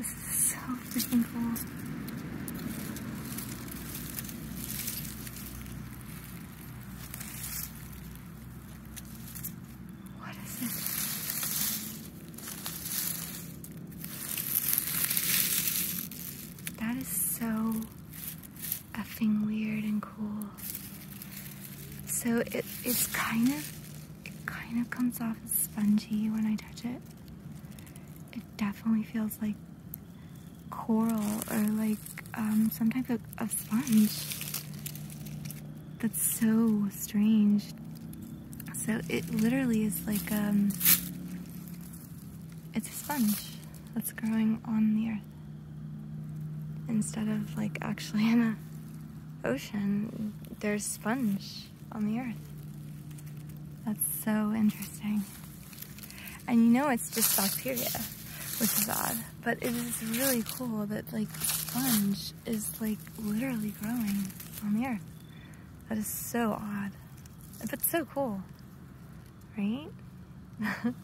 This is so freaking cool. What is? That is so effing weird and cool. So it it's kind of it kind of comes off as spongy when I touch it. It definitely feels like coral or like um, some type of, sponge. That's so strange. So it literally is like um it's a sponge that's growing on the earth instead of like actually in a ocean there's sponge on the earth that's so interesting and you know it's just bacteria which is odd but it is really cool that like sponge is like literally growing on the earth. That is so odd. But so cool. Right